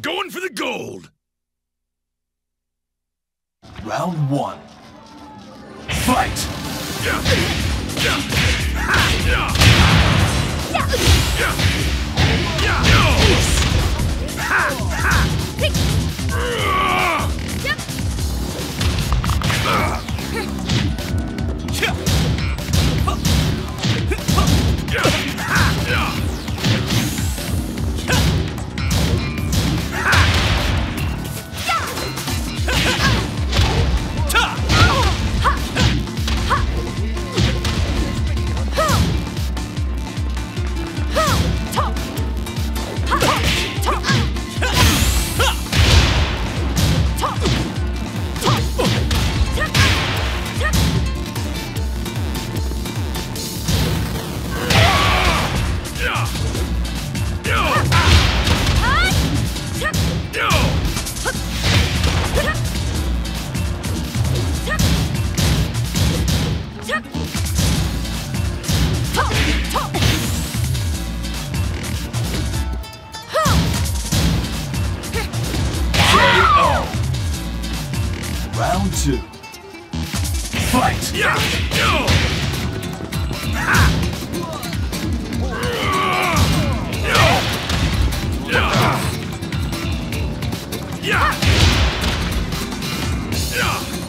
I'm going for the gold. Round one. Fight! Round two. Fight! Yeah. Yeah. Yeah.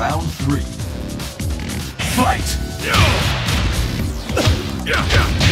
Round three. Fight! Yeah. Yeah.